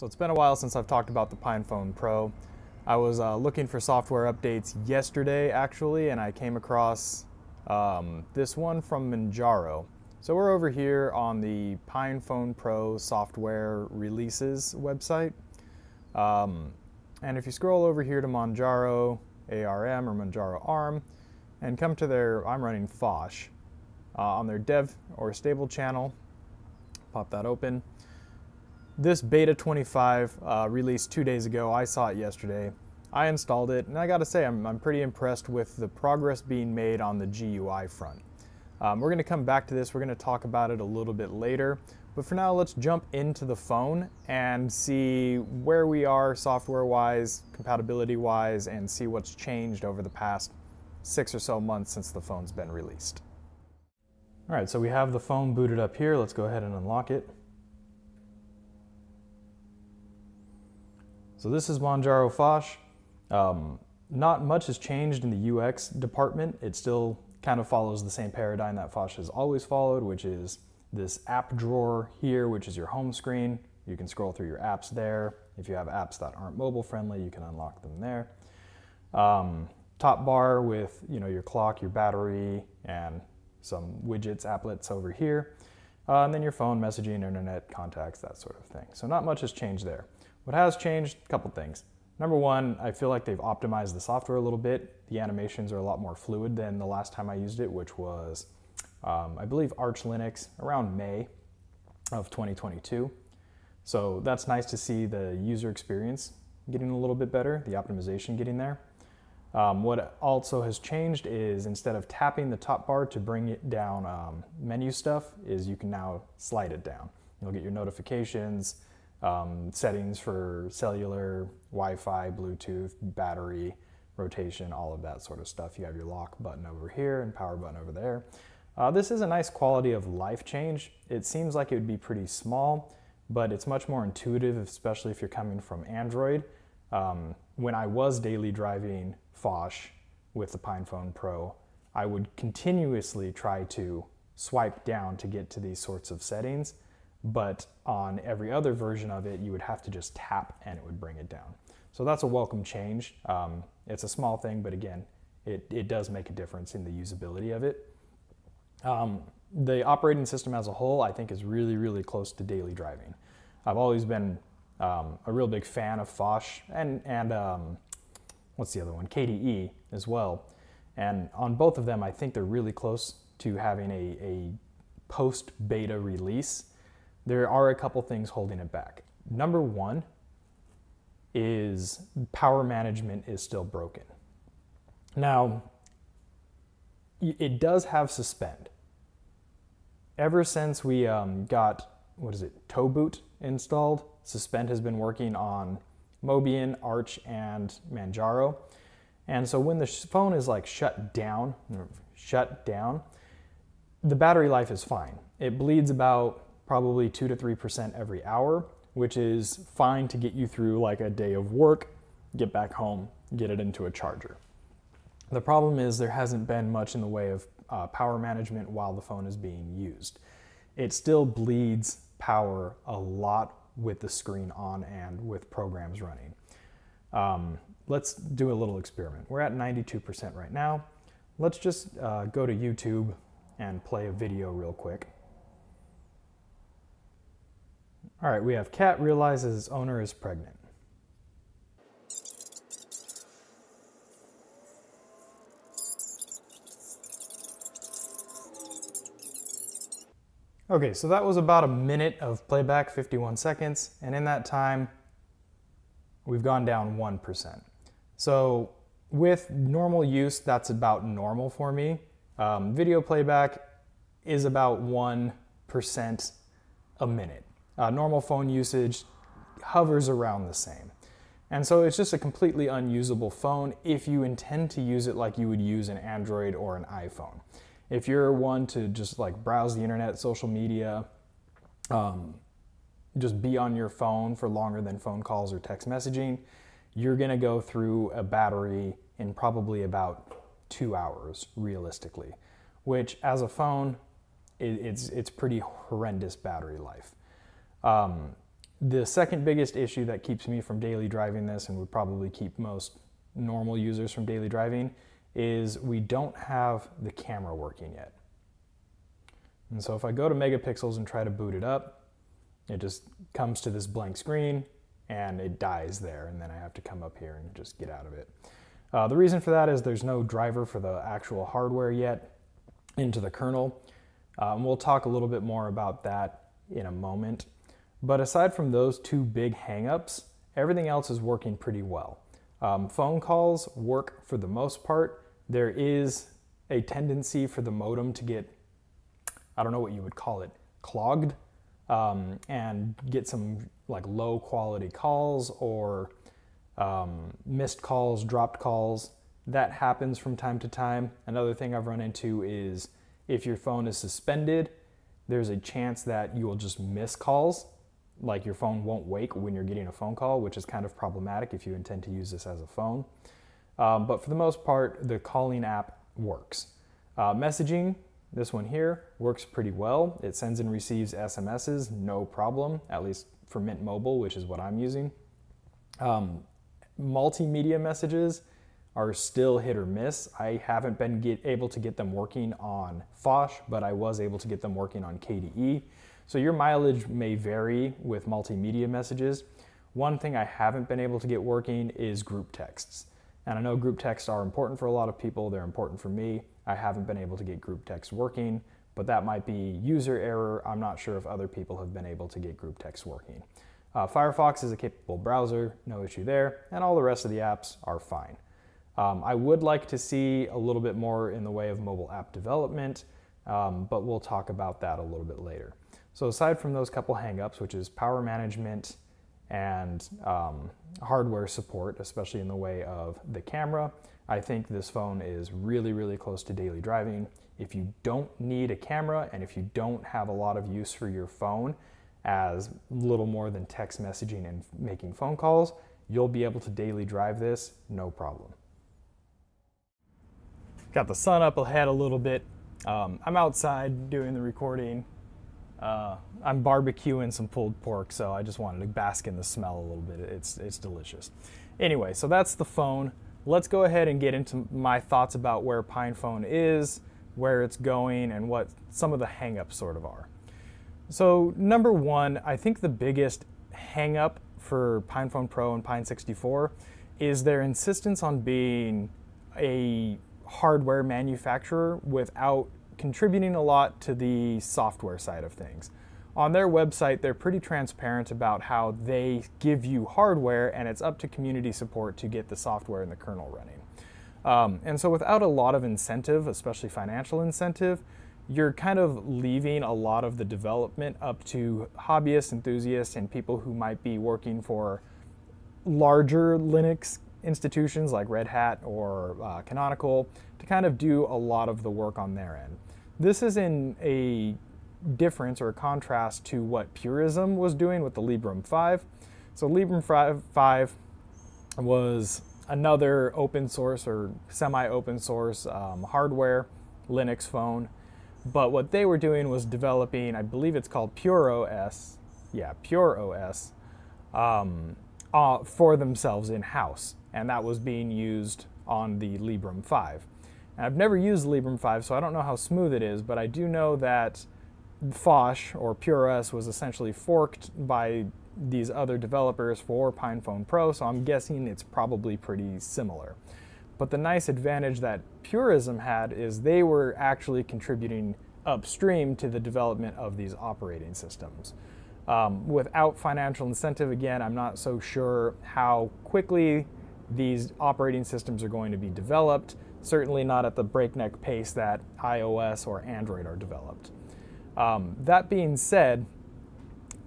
So it's been a while since I've talked about the PinePhone Pro. I was uh, looking for software updates yesterday actually, and I came across um, this one from Manjaro. So we're over here on the PinePhone Pro software releases website. Um, and if you scroll over here to Manjaro ARM or Manjaro ARM and come to their, I'm running Phosh, uh, on their dev or stable channel, pop that open. This Beta 25 uh, released two days ago. I saw it yesterday. I installed it, and I gotta say, I'm, I'm pretty impressed with the progress being made on the GUI front. Um, we're gonna come back to this, we're gonna talk about it a little bit later, but for now, let's jump into the phone and see where we are software-wise, compatibility-wise, and see what's changed over the past six or so months since the phone's been released. All right, so we have the phone booted up here. Let's go ahead and unlock it. So this is Manjaro Phosh. Um, not much has changed in the UX department. It still kind of follows the same paradigm that Phosh has always followed, which is this app drawer here, which is your home screen. You can scroll through your apps there. If you have apps that aren't mobile friendly, you can unlock them there. Um, top bar with you know your clock, your battery, and some widgets, applets over here. Uh, and then your phone, messaging, internet, contacts, that sort of thing. So not much has changed there. What has changed? A couple things. Number one, I feel like they've optimized the software a little bit. The animations are a lot more fluid than the last time I used it, which was, um, I believe, Arch Linux around May of 2022. So that's nice to see the user experience getting a little bit better, the optimization getting there. Um, what also has changed is instead of tapping the top bar to bring it down um, menu stuff, is you can now slide it down. You'll get your notifications, um, settings for cellular, Wi-Fi, Bluetooth, battery, rotation, all of that sort of stuff. You have your lock button over here and power button over there. Uh, this is a nice quality of life change. It seems like it would be pretty small, but it's much more intuitive, especially if you're coming from Android. Um, when I was daily driving Phosh with the PinePhone Pro, I would continuously try to swipe down to get to these sorts of settings but on every other version of it, you would have to just tap and it would bring it down. So that's a welcome change. Um, it's a small thing, but again, it, it does make a difference in the usability of it. Um, the operating system as a whole, I think, is really, really close to daily driving. I've always been um, a real big fan of Phosh and, and um, what's the other one? KDE as well. And on both of them, I think they're really close to having a, a post beta release there are a couple things holding it back. Number one is power management is still broken. Now, it does have suspend. Ever since we um, got, what is it, Tow-Boot installed, Suspend has been working on Mobian, Arch, and Manjaro. And so when the phone is like shut down, shut down, the battery life is fine. It bleeds about probably 2 to 3% every hour, which is fine to get you through like a day of work, get back home, get it into a charger. The problem is there hasn't been much in the way of uh, power management while the phone is being used. It still bleeds power a lot with the screen on and with programs running. Um, let's do a little experiment. We're at 92% right now. Let's just uh, go to YouTube and play a video real quick. All right, we have cat realizes owner is pregnant. Okay, so that was about a minute of playback, 51 seconds, and in that time, we've gone down 1%. So with normal use, that's about normal for me. Um, video playback is about 1% a minute. Uh, normal phone usage hovers around the same. And so it's just a completely unusable phone if you intend to use it like you would use an Android or an iPhone. If you're one to just like browse the internet, social media, um, just be on your phone for longer than phone calls or text messaging, you're gonna go through a battery in probably about two hours realistically, which as a phone, it, it's, it's pretty horrendous battery life. Um, The second biggest issue that keeps me from daily driving this and would probably keep most normal users from daily driving is we don't have the camera working yet. And so if I go to megapixels and try to boot it up, it just comes to this blank screen and it dies there and then I have to come up here and just get out of it. Uh, the reason for that is there's no driver for the actual hardware yet into the kernel. Um, we'll talk a little bit more about that in a moment. But aside from those two big hangups, everything else is working pretty well. Um, phone calls work for the most part. There is a tendency for the modem to get, I don't know what you would call it, clogged um, and get some like low quality calls or um, missed calls, dropped calls. That happens from time to time. Another thing I've run into is if your phone is suspended, there's a chance that you will just miss calls like your phone won't wake when you're getting a phone call, which is kind of problematic if you intend to use this as a phone. Um, but for the most part, the calling app works. Uh, messaging, this one here, works pretty well. It sends and receives SMSs, no problem, at least for Mint Mobile, which is what I'm using. Um, multimedia messages are still hit or miss. I haven't been get, able to get them working on Phosh, but I was able to get them working on KDE. So your mileage may vary with multimedia messages. One thing I haven't been able to get working is group texts. And I know group texts are important for a lot of people, they're important for me. I haven't been able to get group texts working, but that might be user error. I'm not sure if other people have been able to get group texts working. Uh, Firefox is a capable browser, no issue there, and all the rest of the apps are fine. Um, I would like to see a little bit more in the way of mobile app development, um, but we'll talk about that a little bit later. So aside from those couple hangups, which is power management and um, hardware support, especially in the way of the camera, I think this phone is really, really close to daily driving. If you don't need a camera and if you don't have a lot of use for your phone as little more than text messaging and making phone calls, you'll be able to daily drive this, no problem. Got the sun up ahead a little bit. Um, I'm outside doing the recording. Uh, I'm barbecuing some pulled pork, so I just wanted to bask in the smell a little bit. It's, it's delicious. Anyway, so that's the phone. Let's go ahead and get into my thoughts about where PinePhone is, where it's going, and what some of the hangups sort of are. So number one, I think the biggest hangup for PinePhone Pro and Pine 64 is their insistence on being a hardware manufacturer without contributing a lot to the software side of things. On their website, they're pretty transparent about how they give you hardware and it's up to community support to get the software and the kernel running. Um, and so without a lot of incentive, especially financial incentive, you're kind of leaving a lot of the development up to hobbyists, enthusiasts, and people who might be working for larger Linux institutions like Red Hat or uh, Canonical to kind of do a lot of the work on their end. This is in a difference or a contrast to what Purism was doing with the Librem 5. So Librem 5 was another open source or semi-open source um, hardware Linux phone. But what they were doing was developing, I believe it's called Pure OS, yeah, Pure OS, um, uh, for themselves in-house. And that was being used on the Librem 5. I've never used Librem 5, so I don't know how smooth it is, but I do know that Phosh, or PureOS, was essentially forked by these other developers for PinePhone Pro, so I'm guessing it's probably pretty similar. But the nice advantage that Purism had is they were actually contributing upstream to the development of these operating systems. Um, without financial incentive, again, I'm not so sure how quickly these operating systems are going to be developed certainly not at the breakneck pace that iOS or Android are developed. Um, that being said,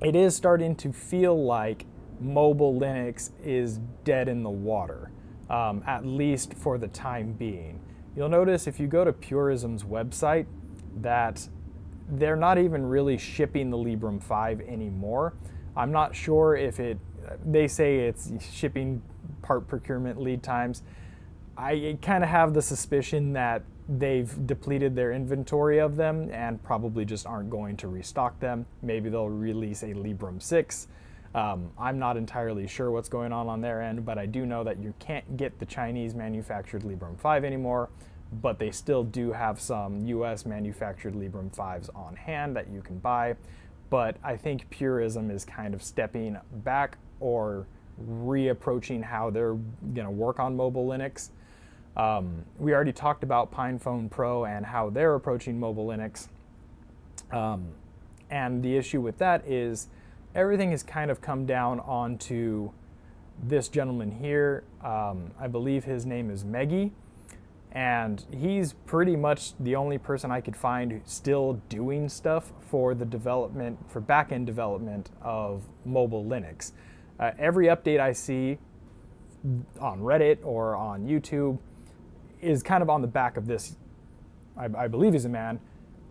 it is starting to feel like mobile Linux is dead in the water, um, at least for the time being. You'll notice if you go to Purism's website that they're not even really shipping the Librem 5 anymore. I'm not sure if it, they say it's shipping part procurement lead times. I kind of have the suspicion that they've depleted their inventory of them and probably just aren't going to restock them. Maybe they'll release a Librem 6. Um, I'm not entirely sure what's going on on their end, but I do know that you can't get the Chinese manufactured Librem 5 anymore, but they still do have some US manufactured Librem 5s on hand that you can buy. But I think Purism is kind of stepping back or reapproaching how they're going to work on mobile Linux. Um, we already talked about PinePhone Pro and how they're approaching mobile Linux. Um, and the issue with that is everything has kind of come down onto this gentleman here. Um, I believe his name is Megi. And he's pretty much the only person I could find still doing stuff for the development, for backend development of mobile Linux. Uh, every update I see on Reddit or on YouTube is kind of on the back of this, I, I believe he's a man,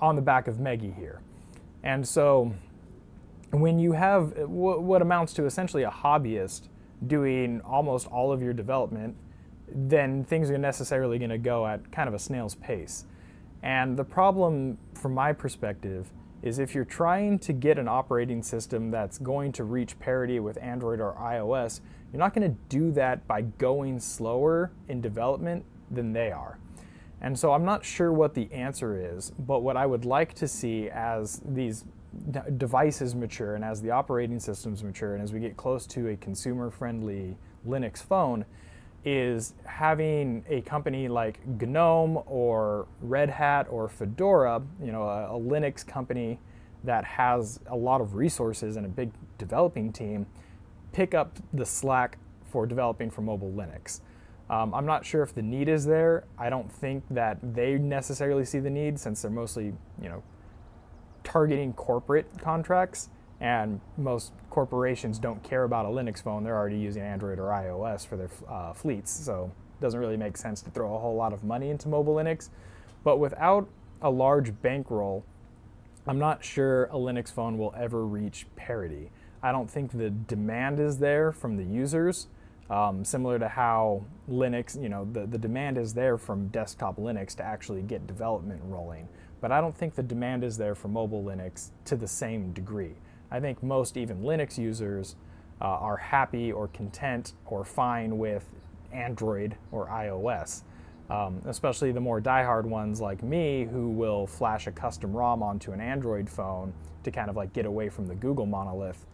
on the back of Megi here. And so when you have what amounts to essentially a hobbyist doing almost all of your development, then things are necessarily going to go at kind of a snail's pace. And the problem, from my perspective, is if you're trying to get an operating system that's going to reach parity with Android or iOS, you're not going to do that by going slower in development than they are. And so I'm not sure what the answer is, but what I would like to see as these devices mature and as the operating systems mature and as we get close to a consumer friendly Linux phone is having a company like GNOME or Red Hat or Fedora, you know, a, a, Linux company that has a lot of resources and a big developing team, pick up the slack for developing for mobile Linux. Um, I'm not sure if the need is there. I don't think that they necessarily see the need since they're mostly, you know, targeting corporate contracts and most corporations don't care about a Linux phone. They're already using Android or iOS for their uh, fleets, so it doesn't really make sense to throw a whole lot of money into mobile Linux. But without a large bankroll, I'm not sure a Linux phone will ever reach parity. I don't think the demand is there from the users, um, similar to how Linux, you know, the, the demand is there from desktop Linux to actually get development rolling. But I don't think the demand is there for mobile Linux to the same degree. I think most even Linux users uh, are happy or content or fine with Android or iOS. Um, especially the more diehard ones like me who will flash a custom ROM onto an Android phone to kind of like get away from the Google monolith.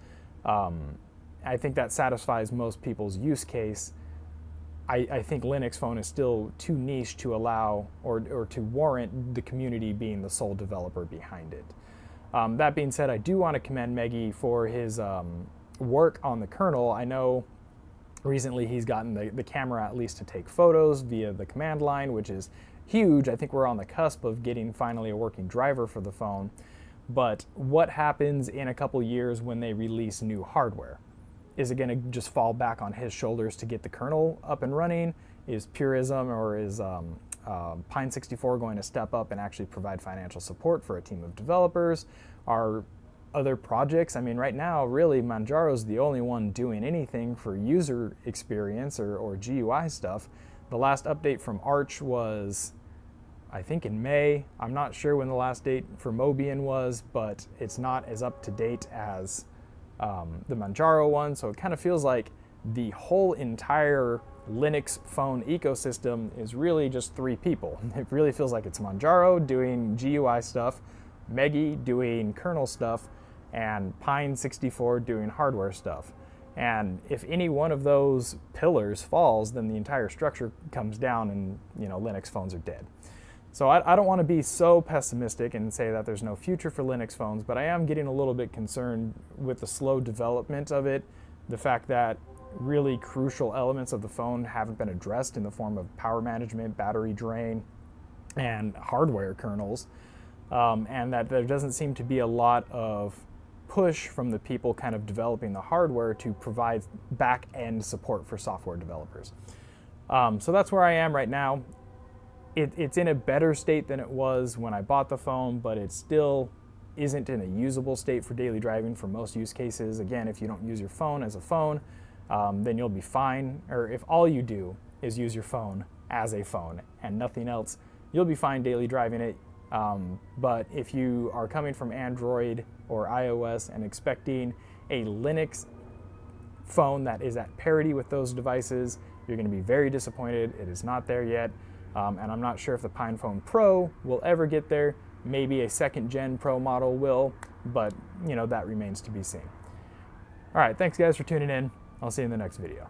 Um, I think that satisfies most people's use case. I, I, think Linux phone is still too niche to allow or, or to warrant the community being the sole developer behind it. Um, that being said, I do want to commend Megi for his um, work on the kernel. I know recently he's gotten the, the camera at least to take photos via the command line, which is huge. I think we're on the cusp of getting finally a working driver for the phone. But what happens in a couple years when they release new hardware? Is it going to just fall back on his shoulders to get the kernel up and running? Is Purism or is um, um, Pine 64 going to step up and actually provide financial support for a team of developers? Are other projects, I mean, right now, really, Manjaro is the only one doing anything for user experience or, or GUI stuff. The last update from Arch was, I think, in May. I'm not sure when the last date for Mobian was, but it's not as up to date as um, the Manjaro one. So it kind of feels like the whole entire Linux phone ecosystem is really just three people. It really feels like it's Manjaro doing GUI stuff, Megi doing kernel stuff, and Pine 64 doing hardware stuff. And if any one of those pillars falls, then the entire structure comes down and you know Linux phones are dead. So I, I don't want to be so pessimistic and say that there's no future for Linux phones, but I am getting a little bit concerned with the slow development of it, the fact that really crucial elements of the phone haven't been addressed in the form of power management, battery drain, and hardware kernels, um, and that there doesn't seem to be a lot of push from the people kind of developing the hardware to provide back end support for software developers. Um, so that's where I am right now. It, it's in a better state than it was when I bought the phone, but it still isn't in a usable state for daily driving for most use cases. Again, if you don't use your phone as a phone, um, then you'll be fine. Or if all you do is use your phone as a phone and nothing else, you'll be fine daily driving it. Um, but if you are coming from Android or iOS and expecting a Linux phone that is at parity with those devices, you're going to be very disappointed. It is not there yet. Um, and I'm not sure if the PinePhone Pro will ever get there. Maybe a second gen Pro model will, but you know, that remains to be seen. All right, thanks guys for tuning in. I'll see you in the next video.